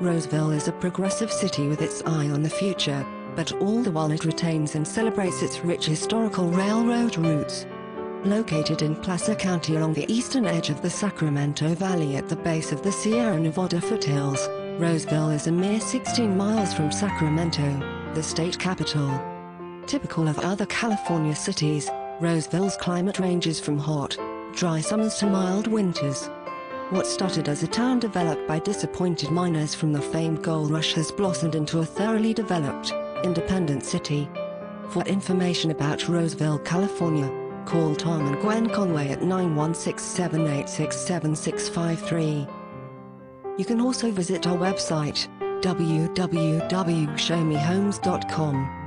Roseville is a progressive city with its eye on the future, but all the while it retains and celebrates its rich historical railroad roots. Located in Placer County along the eastern edge of the Sacramento Valley at the base of the Sierra Nevada foothills, Roseville is a mere 16 miles from Sacramento, the state capital. Typical of other California cities, Roseville's climate ranges from hot, dry summers to mild winters. What started as a town developed by disappointed miners from the famed gold rush has blossomed into a thoroughly developed, independent city. For information about Roseville, California, call Tom and Gwen Conway at 916-786-7653. You can also visit our website, www.showmehomes.com.